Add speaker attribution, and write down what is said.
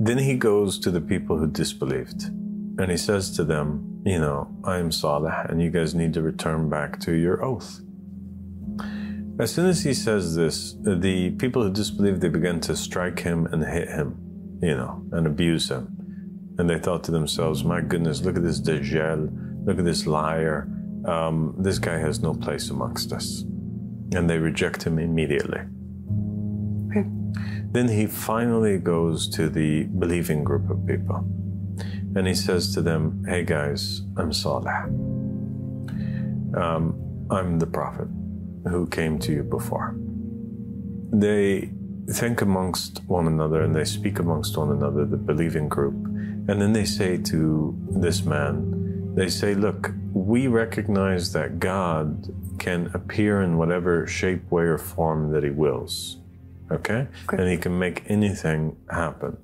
Speaker 1: then he goes to the people who disbelieved and he says to them, You know, I am Salih and you guys need to return back to your oath. As soon as he says this, the people who disbelieved, they began to strike him and hit him, you know, and abuse him. And they thought to themselves, my goodness, look at this Dajjal, look at this liar. Um, this guy has no place amongst us. And they reject him immediately.
Speaker 2: Okay.
Speaker 1: Then he finally goes to the believing group of people. And he says to them, Hey guys, I'm Salih. Um, I'm the prophet who came to you before. They think amongst one another and they speak amongst one another, the believing group. And then they say to this man, they say, Look, we recognize that God can appear in whatever shape, way, or form that he wills. Okay?
Speaker 2: Okay.
Speaker 1: And he can make anything happen.